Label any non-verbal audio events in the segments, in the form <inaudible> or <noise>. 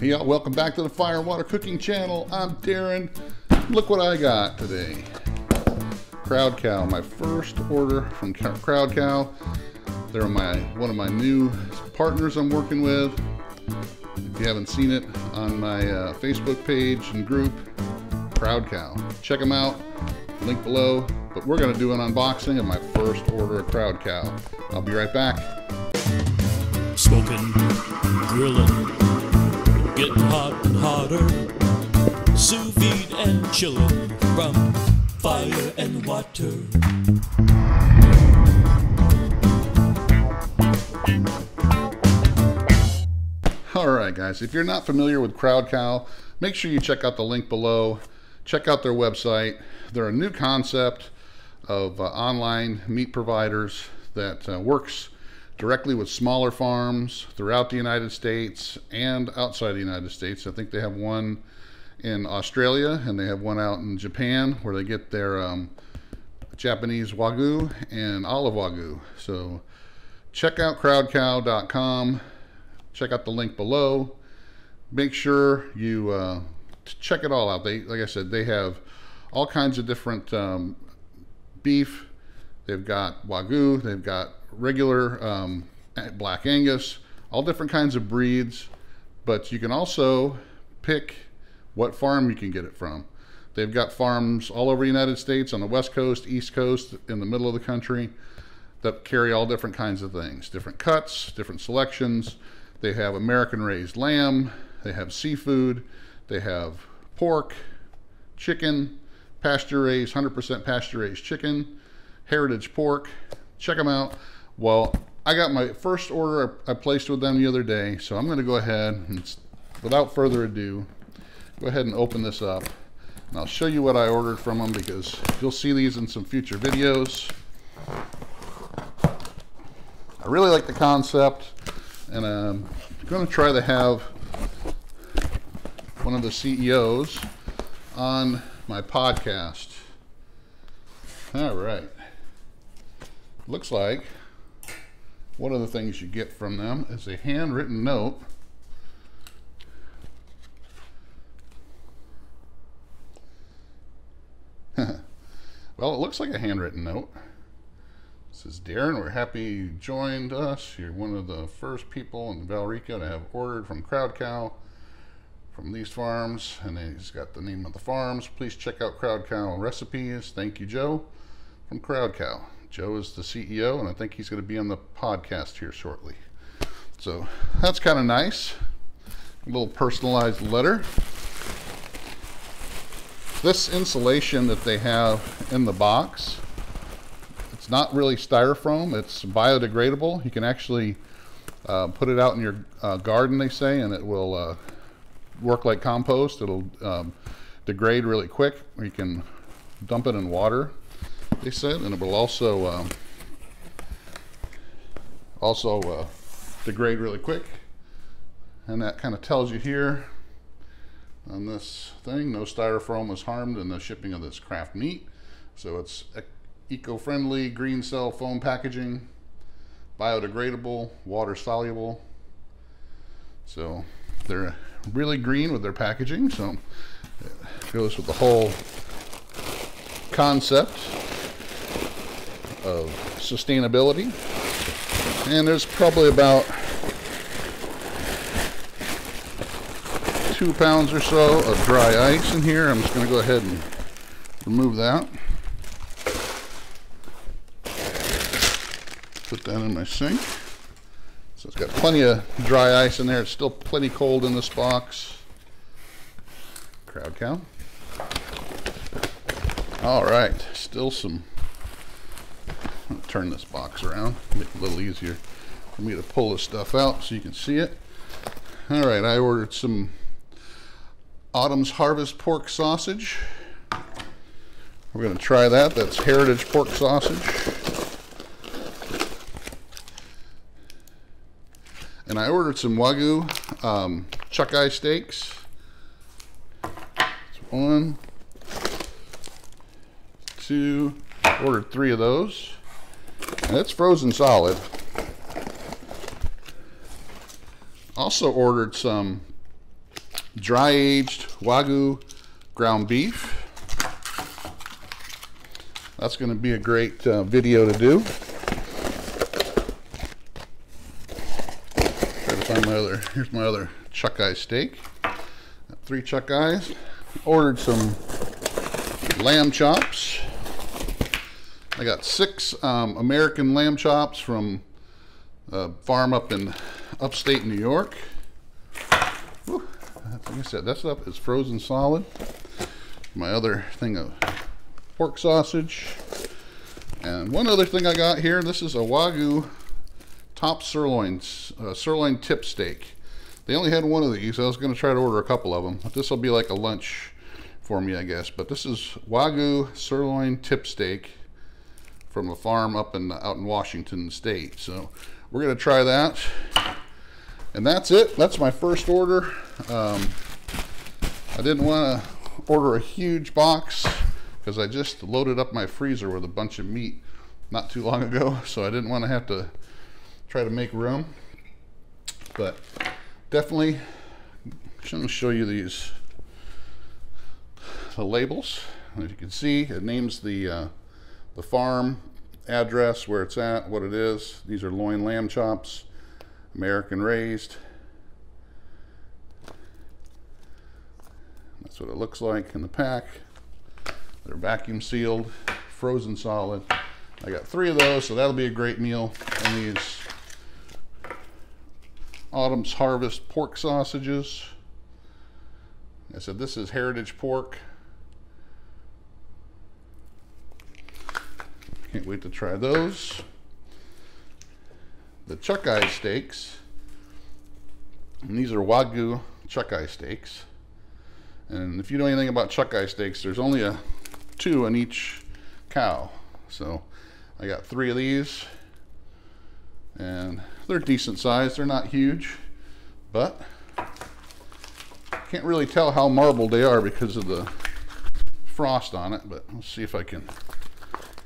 Hey y'all, welcome back to the Fire and Water Cooking Channel. I'm Darren. Look what I got today. Crowd Cow, my first order from Crowd Cow. They're my one of my new partners I'm working with. If you haven't seen it on my uh, Facebook page and group, Crowd Cow. Check them out, link below. But we're gonna do an unboxing of my first order of Crowd Cow. I'll be right back. Smoking, grilling, getting hot and hotter, sous vide and chilling from fire and water. All right, guys, if you're not familiar with Crowd Cow, make sure you check out the link below. Check out their website. They're a new concept of uh, online meat providers that uh, works directly with smaller farms throughout the United States and outside the United States. I think they have one in Australia and they have one out in Japan where they get their um, Japanese Wagyu and olive Wagyu. So check out crowdcow.com check out the link below. Make sure you uh, check it all out. They, like I said, they have all kinds of different um, beef. They've got wagyu. They've got regular um, black Angus. All different kinds of breeds. But you can also pick what farm you can get it from. They've got farms all over the United States, on the West Coast, East Coast, in the middle of the country, that carry all different kinds of things, different cuts, different selections. They have American raised lamb, they have seafood, they have pork, chicken, pasture raised, 100% pasture raised chicken, heritage pork. Check them out. Well, I got my first order I placed with them the other day, so I'm going to go ahead and, without further ado, go ahead and open this up. And I'll show you what I ordered from them because you'll see these in some future videos. I really like the concept and um, I'm going to try to have one of the CEOs on my podcast. All right. Looks like one of the things you get from them is a handwritten note. <laughs> well, it looks like a handwritten note. This says Darren, we're happy you joined us. You're one of the first people in Valrico to have ordered from Crowd Cow from these farms. And he's got the name of the farms. Please check out Crowd Cow recipes. Thank you, Joe, from Crowd Cow. Joe is the CEO, and I think he's going to be on the podcast here shortly. So that's kind of nice. A little personalized letter. This insulation that they have in the box it's not really styrofoam. It's biodegradable. You can actually uh, put it out in your uh, garden, they say, and it will uh, work like compost. It'll um, degrade really quick. You can dump it in water, they said, and it will also um, also uh, degrade really quick. And that kind of tells you here on this thing, no styrofoam was harmed in the shipping of this craft meat. So it's eco-friendly green cell foam packaging, biodegradable, water soluble. So they're really green with their packaging. So it goes with the whole concept of sustainability. And there's probably about two pounds or so of dry ice in here. I'm just going to go ahead and remove that. Put that in my sink. So it's got plenty of dry ice in there. It's still plenty cold in this box. Crowd cow. All right, still some, turn this box around, make it a little easier for me to pull this stuff out so you can see it. All right, I ordered some Autumn's Harvest pork sausage. We're gonna try that. That's heritage pork sausage. And I ordered some Wagyu um, chuck eye steaks. That's one, two, ordered three of those. It's frozen solid. Also ordered some dry aged Wagyu ground beef. That's going to be a great uh, video to do. Try to find my other, here's my other chuck eye steak. Three chuck eyes. Ordered some lamb chops. I got six um, American lamb chops from a farm up in upstate New York. Whew, like I said, that stuff is frozen solid. My other thing of pork sausage. And one other thing I got here, this is a Wagyu top sirloin, uh, sirloin tip steak. They only had one of these. I was going to try to order a couple of them. This will be like a lunch for me, I guess. But this is Wagyu sirloin tip steak from a farm up in out in Washington State. So we're going to try that. And that's it. That's my first order. Um, I didn't want to order a huge box because I just loaded up my freezer with a bunch of meat not too long ago. <laughs> So I didn't want to have to try to make room. But definitely, I'm going to show you these the labels. As you can see, it names the uh, the farm address, where it's at, what it is. These are loin lamb chops, American raised. That's what it looks like in the pack. They're vacuum sealed, frozen solid. I got three of those, so that'll be a great meal. And these Autumn's Harvest pork sausages. I said this is heritage pork. Can't wait to try those. The chuck eye steaks. And these are Wagyu chuck eye steaks. And if you know anything about chuck eye steaks, there's only a two on each cow. So I got three of these. And they're decent size. They're not huge, but can't really tell how marbled they are because of the frost on it, but let's see if I can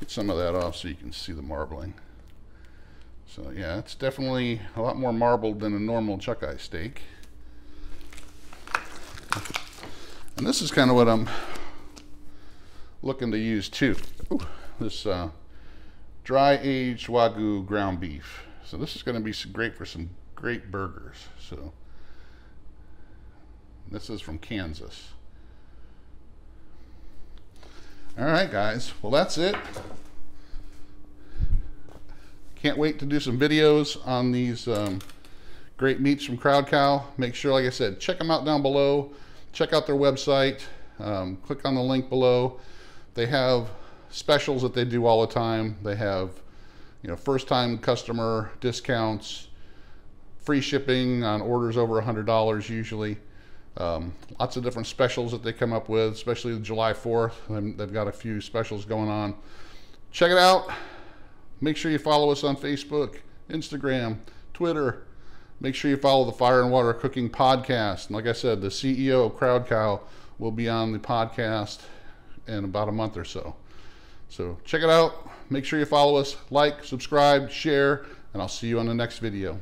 get some of that off so you can see the marbling. So yeah, it's definitely a lot more marbled than a normal chuck eye steak. And this is kind of what I'm looking to use too. Ooh, this uh, dry aged Wagyu ground beef. So this is going to be great for some great burgers. So this is from Kansas. All right, guys. Well, that's it. Can't wait to do some videos on these um, great meats from Crowd Cow. Make sure, like I said, check them out down below. Check out their website. Um, click on the link below. They have specials that they do all the time. They have, you know, first-time customer discounts, free shipping on orders over $100 usually. Um, lots of different specials that they come up with, especially July 4th. They've got a few specials going on. Check it out. Make sure you follow us on Facebook, Instagram, Twitter. Make sure you follow the Fire and Water Cooking Podcast. And like I said, the CEO of Crowd Cow will be on the podcast in about a month or so. So check it out. Make sure you follow us, like, subscribe, share, and I'll see you on the next video.